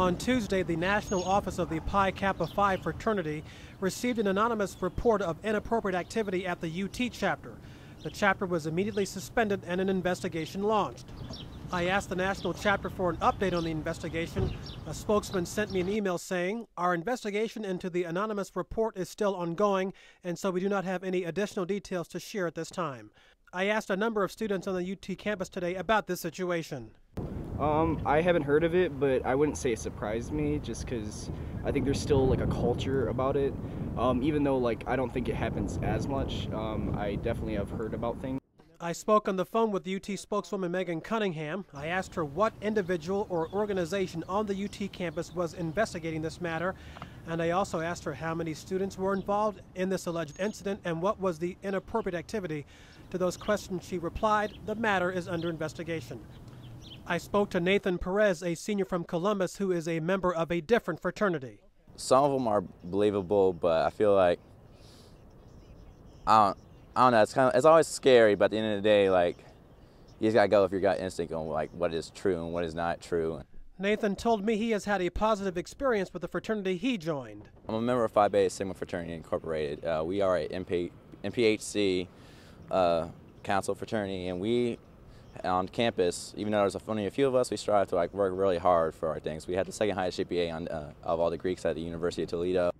On Tuesday, the National Office of the Pi Kappa Phi fraternity received an anonymous report of inappropriate activity at the UT chapter. The chapter was immediately suspended and an investigation launched. I asked the national chapter for an update on the investigation. A spokesman sent me an email saying, Our investigation into the anonymous report is still ongoing, and so we do not have any additional details to share at this time. I asked a number of students on the UT campus today about this situation. Um, I haven't heard of it, but I wouldn't say it surprised me just because I think there's still like a culture about it. Um, even though like I don't think it happens as much, um, I definitely have heard about things. I spoke on the phone with UT spokeswoman Megan Cunningham. I asked her what individual or organization on the UT campus was investigating this matter, and I also asked her how many students were involved in this alleged incident and what was the inappropriate activity. To those questions, she replied, The matter is under investigation. I spoke to Nathan Perez, a senior from Columbus who is a member of a different fraternity. Some of them are believable, but I feel like I don't, I don't know. It's kind of it's always scary, but at the end of the day, like you just gotta go with your gut instinct on like what is true and what is not true. Nathan told me he has had a positive experience with the fraternity he joined. I'm a member of Phi Beta Sigma Fraternity Incorporated. Uh, we are a MP, NPHC uh, council fraternity, and we on campus, even though there's only a few of us, we strive to like work really hard for our things. We had the second highest GPA on, uh, of all the Greeks at the University of Toledo.